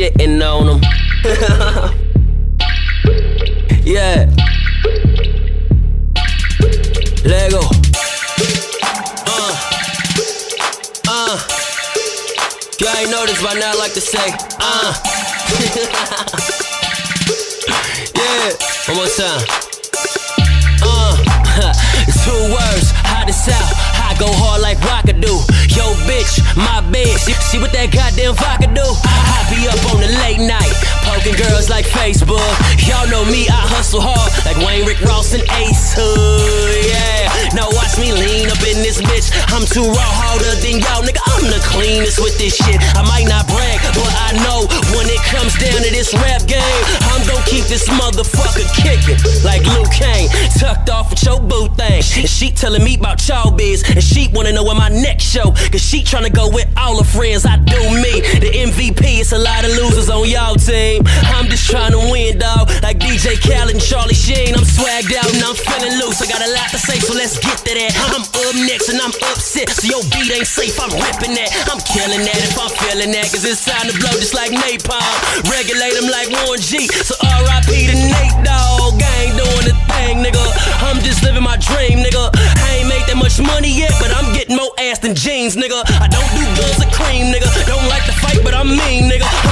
Shitting on them. yeah. Lego. Uh. Uh. You ain't noticed by now, I like to say, uh. yeah. One more time. Uh. Two words, hot as out. I go hard like Rockadoo. Yo, bitch, my bitch. See, see what that goddamn vodka do? I be up on the late night, poking girls like Facebook. Y'all know me, I hustle hard like Wayne, Rick Ross, and Ace Hood. Yeah, now watch me lean up in this bitch. I'm too raw harder than y'all, nigga. I'm the cleanest with this shit. I might not brag, but I know when it comes down to this rap game, this motherfucker kicking like Liu Kang, tucked off with your boo thing. And she telling me about y'all biz, and she wanna know when my next show, cause she tryna go with all her friends. I do me, the MVP. It's a lot of losers on y'all team. I'm just trying to win, dog. Like DJ Khaled and Charlie Sheen. I'm swagged out and I'm feeling loose. I got a lot to say, so let's get to that. I'm and I'm upset, so your beat ain't safe. I'm ripping that. I'm killing that if I'm feeling that, cause it's time to blow just like napalm. Regulate them like Warren G. So RIP to Nate Dogg. I ain't doing a thing, nigga. I'm just living my dream, nigga. I ain't made that much money yet, but I'm getting more ass than jeans, nigga. I don't do guns or cream, nigga. Don't like to fight, but I'm mean, nigga.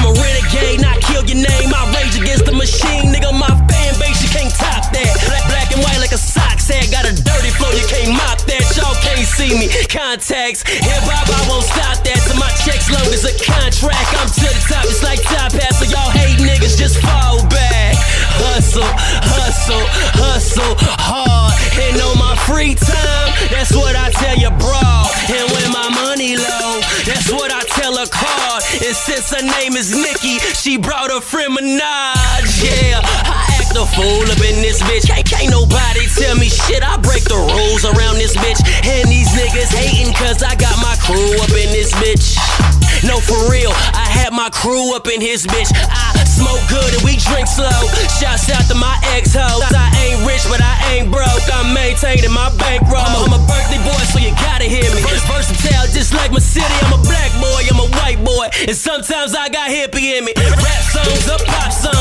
Contacts, hip hop, I won't stop that. So my checks long as a contract. I'm to the top, it's like top hat. So y'all hate niggas, just fall back. Hustle, hustle, hustle hard. And on my free time, that's what I tell you, bro. And when my money low, that's what I tell her card. And since her name is Nikki, she brought her friend Minaj. Yeah, I act a fool up in this bitch. Can't, can't nobody tell me shit. I break the rules around this bitch. And niggas hating cause I got my crew up in this bitch. No, for real, I had my crew up in his bitch. I smoke good and we drink slow. Shouts out to my ex hoes. I ain't rich, but I ain't broke. I'm maintaining my bankroll. I'm a, birthday boy, so you gotta hear me. Vers- versatile, just like my city. I'm a black boy, I'm a white boy, and sometimes I got hippie in me. Rap songs or pop songs,